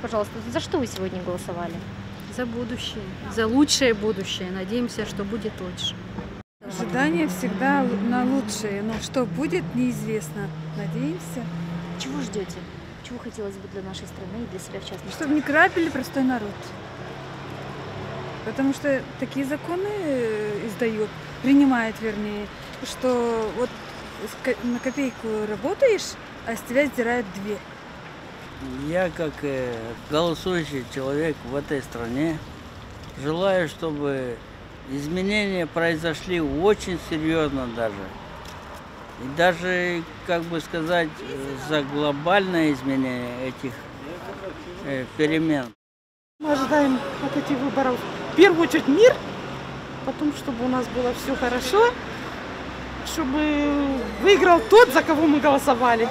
пожалуйста, за что вы сегодня голосовали? За будущее, за лучшее будущее. Надеемся, что будет лучше. Ожидания всегда на лучшее, но что будет, неизвестно. Надеемся, Чего ждете? Чего хотелось бы для нашей страны и для себя в частности? чтобы не крапили простой народ. Потому что такие законы э, издают, принимает, вернее, что вот на копейку работаешь, а с тебя сдирают две. Я, как э, голосующий человек в этой стране, желаю, чтобы изменения произошли очень серьезно даже. И даже, как бы сказать, э, за глобальное изменение этих э, перемен. Мы ожидаем от этих выборов в первую очередь мир, потом, чтобы у нас было все хорошо, чтобы выиграл тот, за кого мы голосовали.